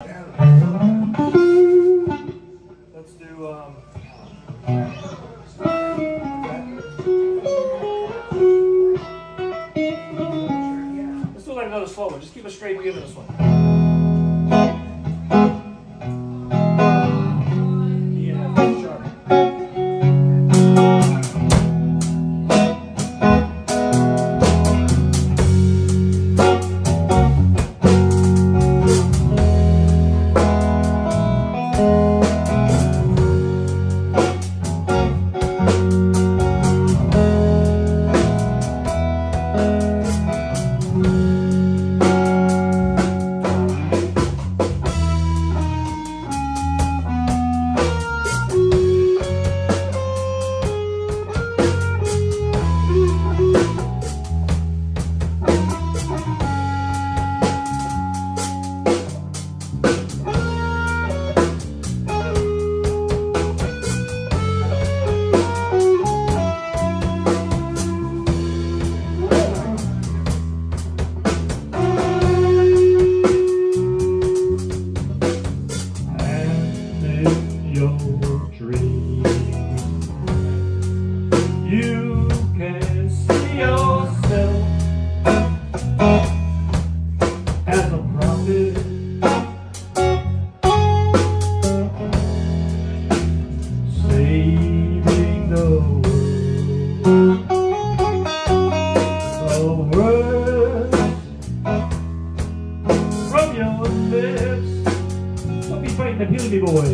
Let's do, um. Let's do like another slow one. Just keep a straight beat of this one.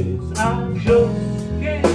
I just can't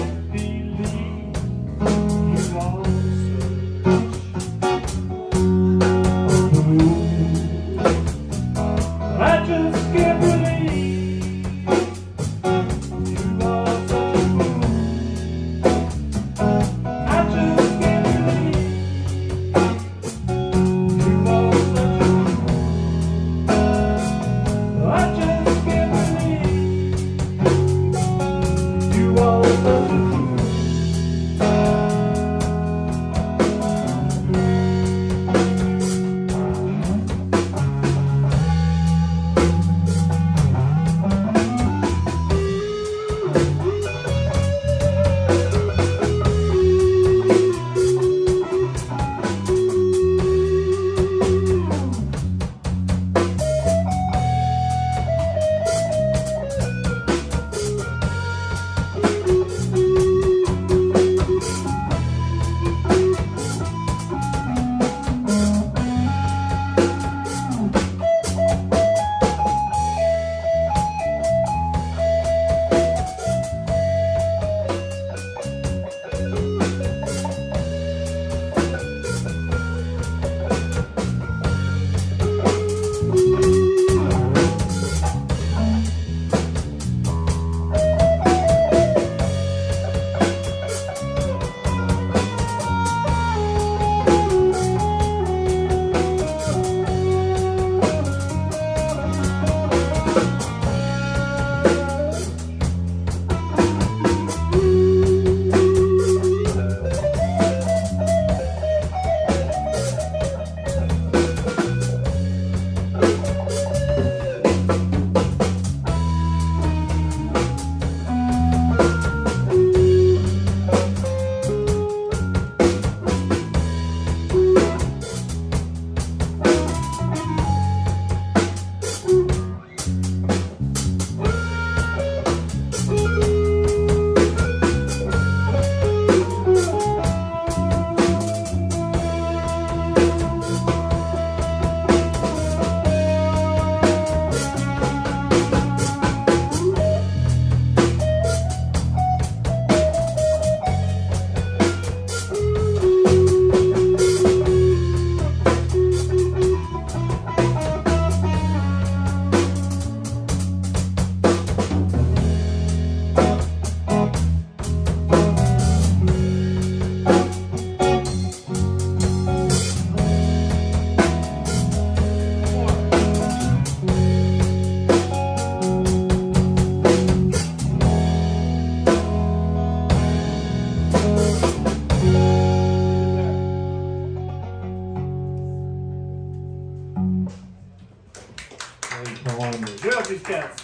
Cats.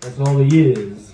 That's all he is.